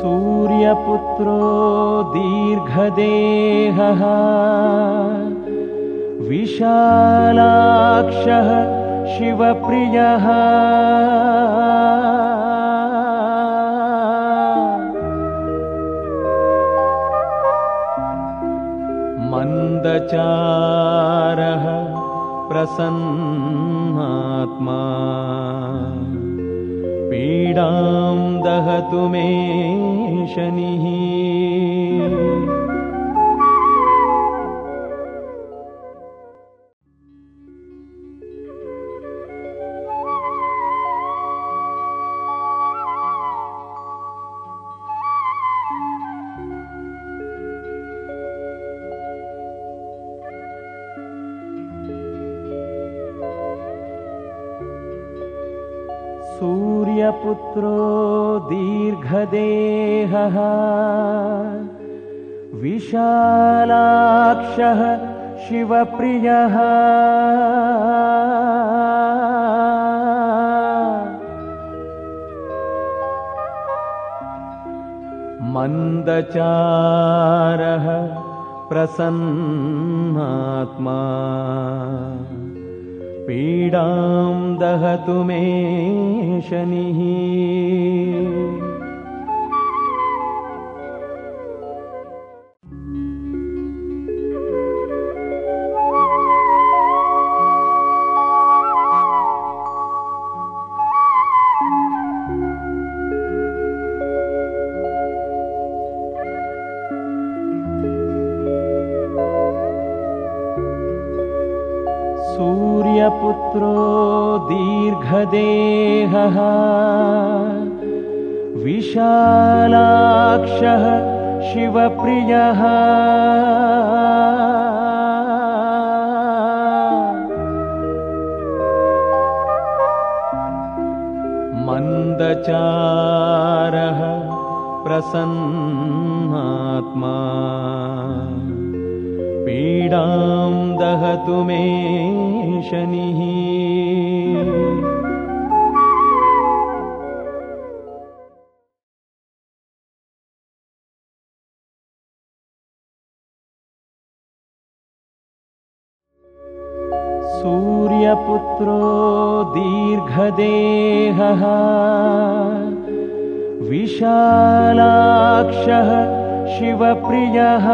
सूर्यपुत्रो दीर्घदेहः विशालाक्षः शिवप्रियः। मन्दचारः प्रसन्नात्मा। पीडां दहतु मे शनिः सूर्यपुत्रो दीर्घदेहः विशालाक्षः शिवप्रियः। मन्दचारः प्रसन्नात्मा पीडां दहतु मे शनिः सूर्यपुत्रो दीर्घदेहः विशालाक्षः शिवप्रियः मन्दचारः प्रसन्नात्मा पीडां दहतु मे शनिः। सूर्यपुत्रो दीर्घदेहः विशालाक्षः शिवप्रियः